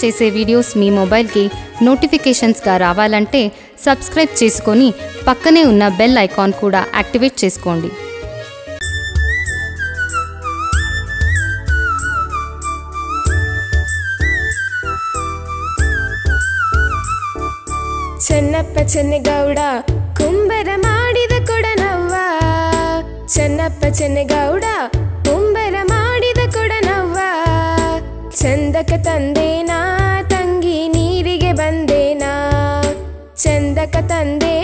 చేసే వీడియోస్ మీ మొబైల్కి నోటిఫికేషన్స్గా రావాలంటే సబ్స్క్రైబ్ చేసుకొని పక్కనే ఉన్న బెల్ ఐకాన్ కూడా యాక్టివేట్ చేసుకోండి ಚೆನ್ನಪ್ಪ ಚೆನ್ನಗೌಡ ಕುಂಬರ ಮಾಡಿದ ಕೊಡನವ್ವ ಚೆನ್ನಪ್ಪ ಚೆನ್ನಗೌಡ ಚಂದಕ ತಂದೇನಾ ತಂಗಿ ನೀರಿಗೆ ಬಂದೇನಾ? ಚಂದಕ ತಂದೇನಾ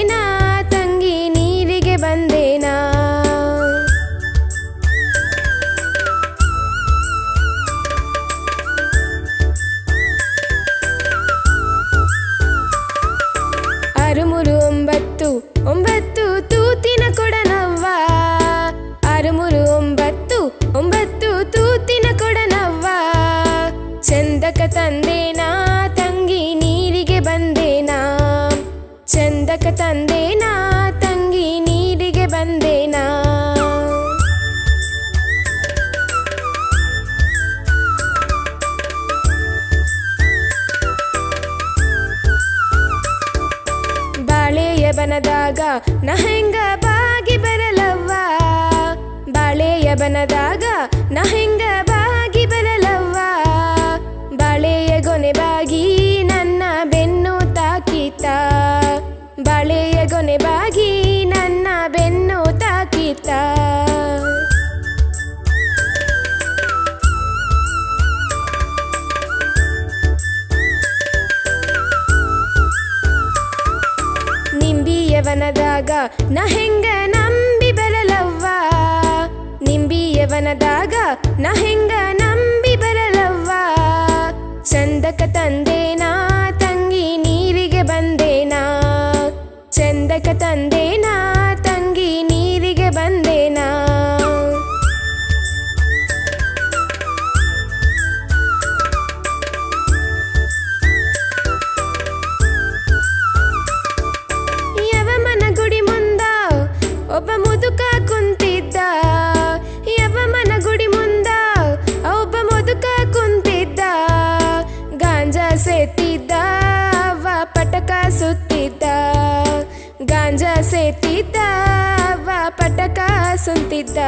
ಚಂದಕ ತಂದೇನಾ? ತಂಗಿ ನೀರಿಗೆ ಬಂದೇನಾ? ಬಾಳೆಯ ಬನದಾಗ ನಾ ಹೆಂಗ ಹೆಂಗ ನಂಬಿ ಬರಲವ್ವ? ನಿಂಬಿಯವನದಾಗ ನಾ ಹೆಂಗ ನಂಬಿ ಬರಲವ್ವ? ಚಂದಕ ತಂದೇನಾ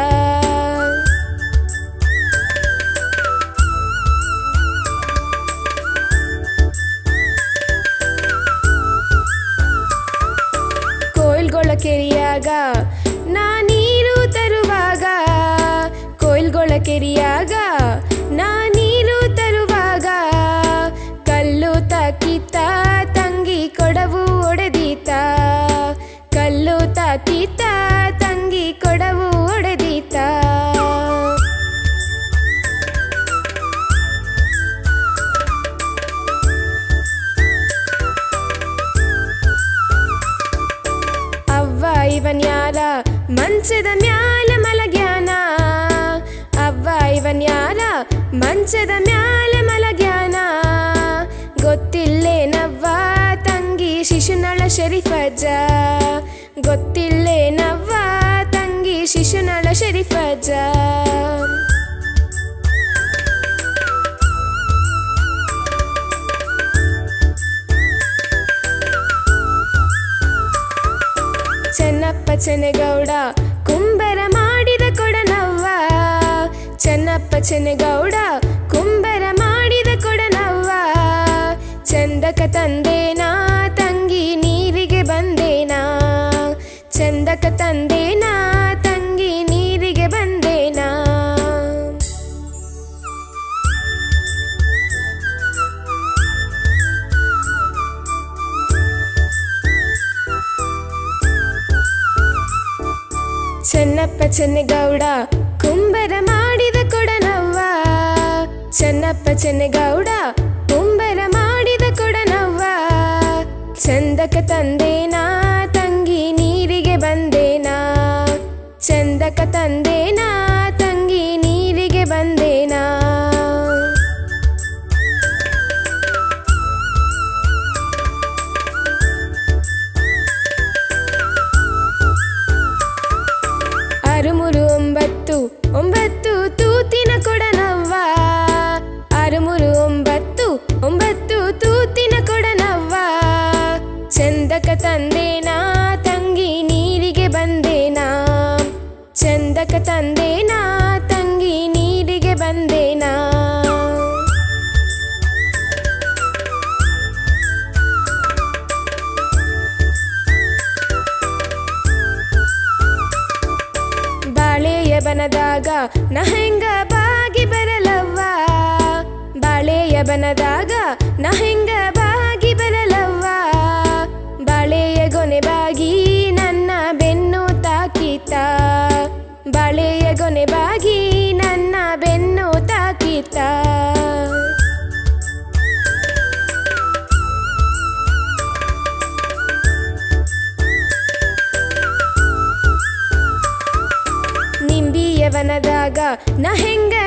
ಸುಂತಿದ್ದ ಯಾರ ಮಂಚದ ಮ್ಯಾಲೆ ಮಲಗ್ಯಾನ ಗೊತ್ತಿಲ್ಲೇನವ್ವ ತಂಗಿ ಶಿಶುನಳ ಶರೀಫಜ್ಜ ಗೊತ್ತಿಲ್ಲೇನವ್ವ ತಂಗಿ ಶಿಶುನಳ ಶರೀಫಜ್ಜ ಚೆನ್ನಪ್ಪ, ಚೆನ್ನಗೌಡ ಕುಂಬರ ಚೆನ್ನಪ್ಪ ಚೆನ್ನಗೌಡ, ಕುಂಬರ ಮಾಡಿದ ಕೊಡನವ್ವ. ಚಂದಕ ತಂದೇನಾ, ತಂಗಿ ನೀರಿಗೆ ಬಂದೇನಾ. ಚಂದಕ ತಂದೇನಾ, ತಂಗಿ ನೀರಿಗೆ ಬಂದೇನಾ. ಚೆನ್ನಪ್ಪ ಚೆನ್ನಗೌಡ ಚೆನ್ನಗೌಡ ಕುಂಬರ ಮಾಡಿದ ಕೊಡನವ್ವ. ಚಂದಕ ತಂದೇನಾ ತಂಗಿ ನೀರಿಗೆ ಬಂದೇನಾ. ಚಂದಕ ತಂದೇನಾ ತಂದೇನಾ, ತಂಗಿ ನೀರಿಗೆ ಬಂದೇನಾ. ಚಂದಕ ತಂದೇನಾ, ತಂಗಿ ನೀರಿಗೆ ಬಂದೇನಾ. ಬಾಳೆಯ ಬನದಾಗ ನಹೆಂಗ ಬಾಗಿ ಬರಲವ್ವ? ಬಾಳೆಯ ಬನದಾಗ ನಹೆಂಗ ನಿಂಬಿಯವನದಾಗ ನಾ ಹೆಂಗ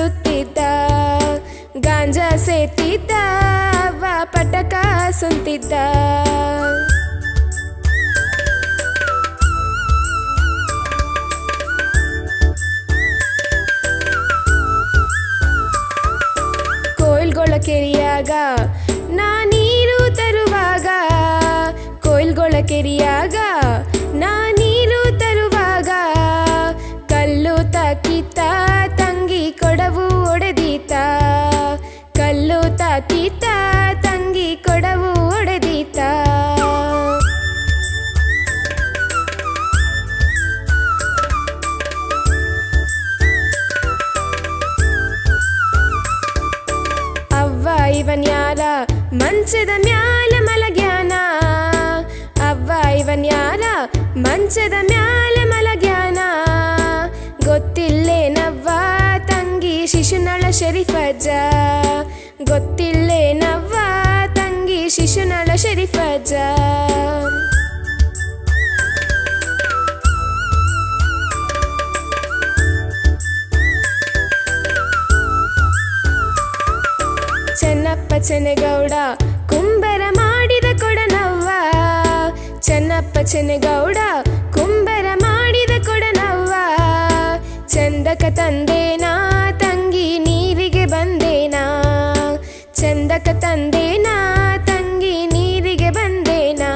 ಸುತ್ತಿದ್ದ ಗಾಂಜಾ ಸೇತಿದ್ದ ಪಟಕ ಸುಂತಿದ್ದ ಕೋಯಿಲ್ಗೊಳ ಕೆರಿಯಾಗ ನಾ ನೀರು ತರುವಾಗ ಕೋಯಿಲ್ಗೊಳ ಕೆರಿಯಾಗ ಅವ್ವ ಇವನ್ ಯಾರ ಮಂಚದ ಮ್ಯಾಲ ಮಲಗ್ಯಾನ ಅವ್ವ ಇವನ್ ಯಾರ ಮಂಚದ ಮ್ಯಾಲ ಮಲಗ್ಯಾನ ಗೊತ್ತಿಲ್ಲೇನವ್ವ ತಂಗಿ ಶಿಶುನಳ ಶರೀಫಜ್ಜ ಗೊತ್ತಿಲ್ಲೇನವ್ವ ತಂಗಿ ಶಿಶುನಳ ಶರೀಫಜ್ಜ ಚೆನ್ನಗೌಡ ಕುಂಬರ ಮಾಡಿದ ಕೊಡನವ್ವ ಚಂದಕ ತಂದೇನಾ, ತಂಗಿ ನೀರಿಗೆ ಬಂದೇನಾ. ಚಂದಕ ತಂದೇನಾ, ತಂಗಿ ನೀರಿಗೆ ಬಂದೇನಾ.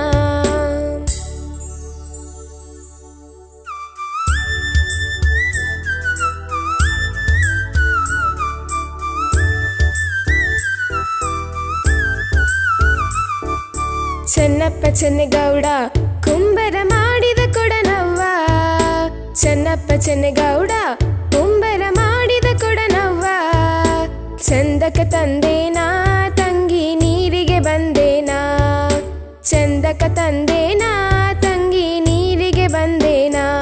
ಚೆನ್ನಪ್ಪ, ಚೆನ್ನಗೌಡ ಚೆನ್ನಪ್ಪ ಚೆನ್ನಗೌಡ ಕುಂಬರ ಮಾಡಿದ ಕೊಡನವ್ವ. ಚಂದಕ ತಂದೇನಾ, ತಂಗಿ ನೀರಿಗೆ ಬಂದೇನಾ. ಚಂದಕ ತಂದೇನಾ, ತಂಗಿ ನೀರಿಗೆ ಬಂದೇನಾ.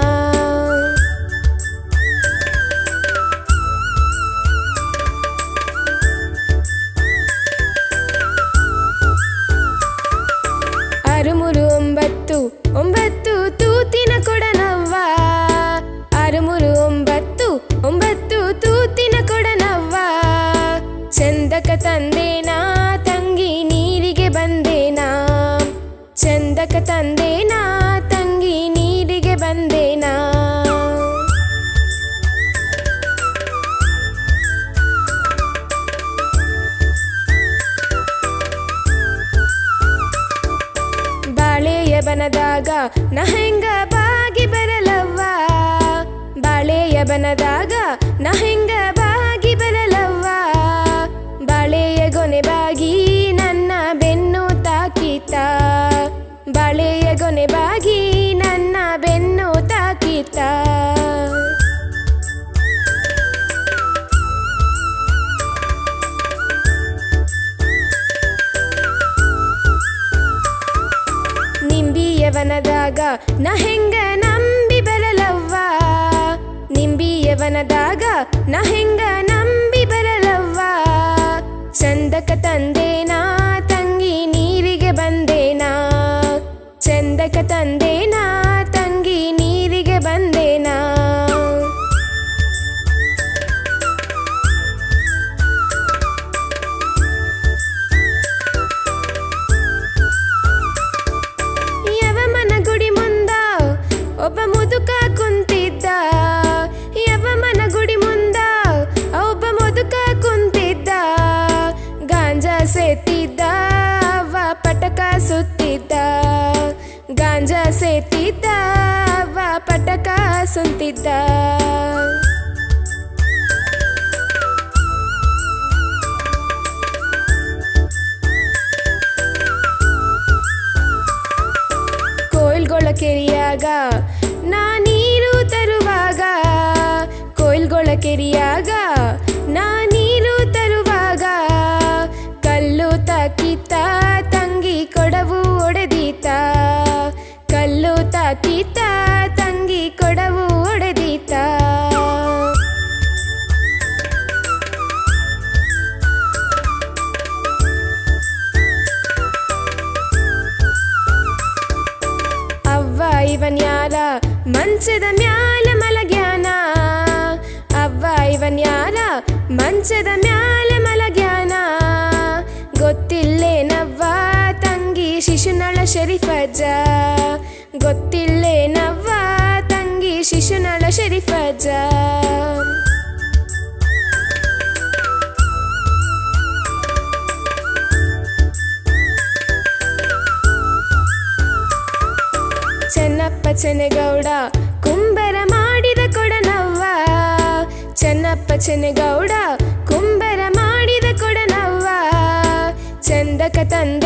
ಅರುಮುರು ಬನದಾಗ ನ ನಾ ಹೆಂಗ ನಂಬಿ ಬರಲವ್ವ? ನಿಂಬಿ ಯವನದಾಗ ನಾ ಹೆಂಗ ನಂಬಿ ಬರಲವ್ವ? ಚಂದಕ ತಂದೇನಾ, ತಂಗಿ ನೀರಿಗೆ ಬಂದೇನಾ? ಚಂದಕ ತಂದೇನಾ ನೀರು ತರುವಾಗ ಕೋಯಿಲ್ಗೊಳ ಕೆರಿಯಾಗ ಶರೀಫಜ್ಜ ಗೊತ್ತಿಲ್ಲೇನವ್ವ ತಂಗಿ, ಶಿಶುನಳ ಶರೀಫಜ್ಜ ಚೆನ್ನಪ್ಪ ಚೆನ್ನಗೌಡ, ಕುಂಬರ ಮಾಡಿದ ಕೊಡನವ್ವ ಚೆನ್ನಪ್ಪ ಚೆನ್ನಗೌಡ, ಕುಂಬರ ಮಾಡಿದ ಕೊಡನವ್ವ ಚಂದಕ ತಂದೆ